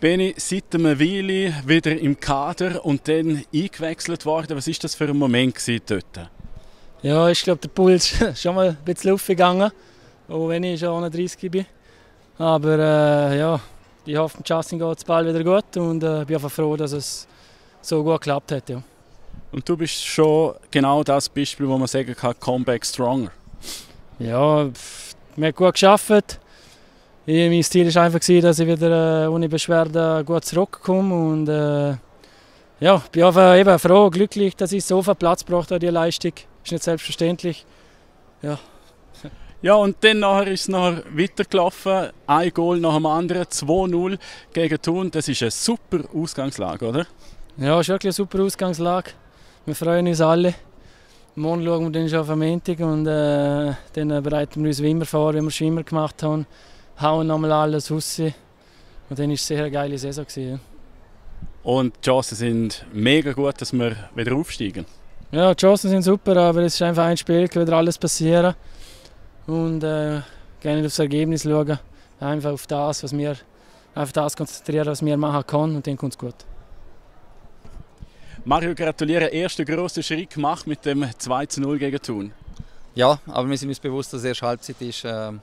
Beni, seit einer Weile wieder im Kader und dann eingewechselt worden. Was ist das für ein Moment dort? Ja, ich glaube, der Puls ist schon mal ein bisschen aufgegangen, auch wenn ich schon 30 bin. Aber äh, ja, ich hoffe, mit Justin geht es bald wieder gut und äh, bin einfach froh, dass es so gut geklappt hat. Ja. Und du bist schon genau das Beispiel, wo man sagen kann, Comeback Stronger. Ja, wir haben gut geschafft mein Ziel war einfach, dass ich wieder äh, ohne Beschwerden gut zurückkomme. Und äh, ja, ich bin einfach eben froh, glücklich, dass ich so viel Platz brauche, die Leistung. Ist nicht selbstverständlich. Ja. Ja, und dann nachher ist es nachher weitergelaufen. Ein Goal nach dem anderen, 2-0 gegen Thun. Das ist eine super Ausgangslage, oder? Ja, ist wirklich eine super Ausgangslage. Wir freuen uns alle. Morgen schauen wir dann schon auf Montag und äh, dann bereiten wir uns wie immer vor, wie wir schon immer gemacht haben hauen nochmal alles raus. Und dann war es sehr eine geile Saison. Gewesen, Und die Chancen sind mega gut, dass wir wieder aufsteigen. Ja, die Chancen sind super, aber es ist einfach ein Spiel, kann wieder alles passieren. Und äh, gerne aufs Ergebnis schauen. Einfach auf das, was wir auf das konzentrieren, was wir machen können und dann kommt es gut. Mario, gratuliere, ersten grossen Schritt gemacht mit dem 2-0 gegen Thun. Ja, aber wir sind uns bewusst, dass es erst Halbzeit ist. Ähm,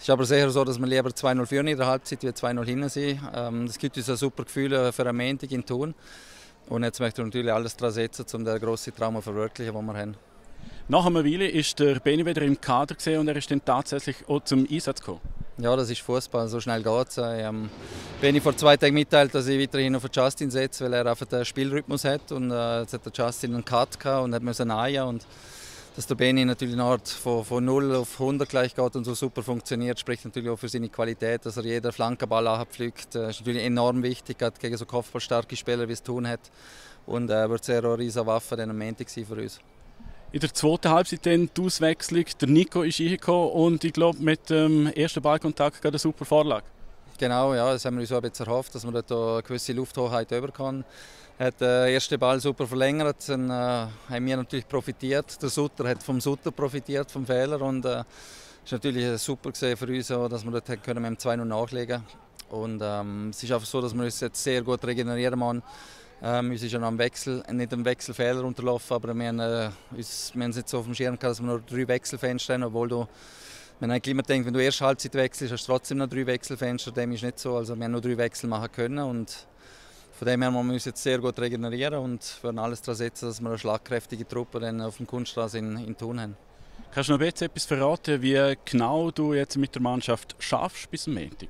es ist aber sicher so, dass wir lieber 2-0 führen in der Halbzeit, wie 2-0 hinten sind. Ähm, das gibt uns ein super Gefühl äh, für einen Montag in Thun. Und jetzt möchten wir natürlich alles daran setzen, um den grossen Traum zu verwirklichen, den wir haben. Nach einer Weile ist der Beni wieder im Kader und er ist dann tatsächlich auch zum Einsatz gekommen. Ja, das ist Fußball, so schnell geht es. Ich habe Beni vor zwei Tagen mitteilt, dass ich weiterhin auf Justin setze, weil er einfach den Spielrhythmus hat. Und äh, jetzt hat der Justin einen Cut gehabt und hat müssen und dass der Beni natürlich eine Art von, von 0 auf 100 gleich geht und so super funktioniert, spricht natürlich auch für seine Qualität, dass er jeden Flankenball abpflückt. Das ist natürlich enorm wichtig, gerade gegen so kopfballstarke Spieler, wie es tun hat. Und äh, wird sehr eine riesige Waffe dann am Montag für uns. In der zweiten Halbzeit dann die Auswechslung. Der Nico ist reingekommen und ich glaube mit dem ersten Ballkontakt eine super Vorlage. Genau, ja, das haben wir uns so ein erhofft, dass man dort eine gewisse Lufthoheit über kann hat den ersten Ball super verlängert. Dann äh, haben wir natürlich profitiert. Der Sutter hat vom Sutter profitiert, vom Fehler. Und äh, ist natürlich super gesehen für uns, dass wir dort können mit dem 2-0 nachlegen Und ähm, es ist einfach so, dass wir uns jetzt sehr gut regenerieren müssen. Ähm, uns ist ja noch ein Wechsel, nicht ein Wechselfehler unterlaufen, aber wir haben, äh, uns, wir haben es nicht so auf dem Schirm gehabt, dass wir nur drei Wechselfenster haben, obwohl du man eigentlich immer denkt, wenn du erst Halbzeit wechselst, hast du trotzdem noch drei Wechselfenster. Dem ist nicht so. Also wir haben nur drei Wechsel machen können und von dem her müssen wir uns jetzt sehr gut regenerieren und werden alles daran setzen, dass wir eine schlagkräftige Truppe dann auf dem Kunststraße in, in Thun haben. Kannst du noch etwas verraten, wie genau du jetzt mit der Mannschaft schaffst bis zum Montag?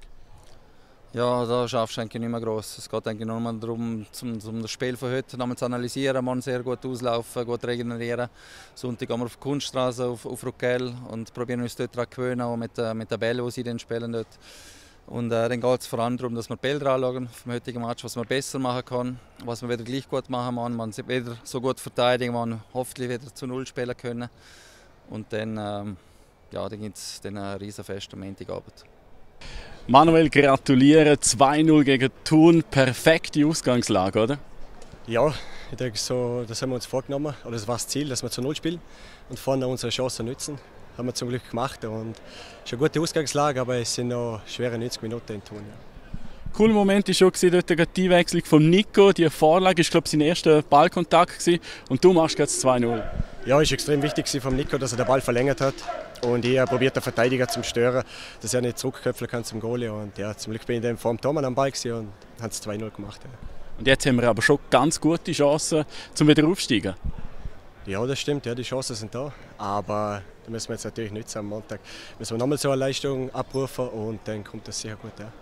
Ja, da schaffst du eigentlich nicht mehr groß. Es geht eigentlich nur darum, zum, zum das Spiel von heute nochmal zu analysieren, man sehr gut auslaufen, gut regenerieren. Sonntag gehen wir auf die Kunststraße, auf, auf Ruckel und probieren uns dort daran gewöhnen, auch mit, mit den Bällen, die sie dann spielen dort. Und äh, dann geht es vor allem darum, dass wir Bilder anschauen vom heutigen Match, was man besser machen kann, was wir wieder gleich gut machen kann, man wieder so gut verteidigen, man hoffentlich wieder zu Null spielen können. Und dann, ähm, ja, dann gibt es ein Riesenfest am Montagabend. Manuel, gratuliere 2-0 gegen Thun. Perfekte Ausgangslage, oder? Ja, ich denke, so, das haben wir uns vorgenommen. Oder das war das Ziel, dass wir zu Null spielen und vorne unsere Chancen nutzen haben wir zum Glück gemacht. Und es ist eine gute Ausgangslage, aber es sind noch schwere 90 Minuten in Tun. Ja. Cooler Moment war schon dort die Einwechslung von Nico. Die Vorlage war glaube ich, sein erster Ballkontakt gewesen. und du machst jetzt 2-0. Ja, es war extrem wichtig von Nico, dass er den Ball verlängert hat. Und ich habe probiert, den Verteidiger zu stören, dass er nicht zurückköpfeln kann zum Goalie. Und ja, zum Glück bin ich dann vor dem Thomas am Ball und habe es 2-0 gemacht. Ja. Und jetzt haben wir aber schon ganz gute Chancen, zum wieder aufsteigen. Ja, das stimmt, ja, die Chancen sind da. Aber da müssen wir jetzt natürlich nutzen am Montag. Müssen wir nochmal so eine Leistung abrufen und dann kommt das sicher gut. Ja.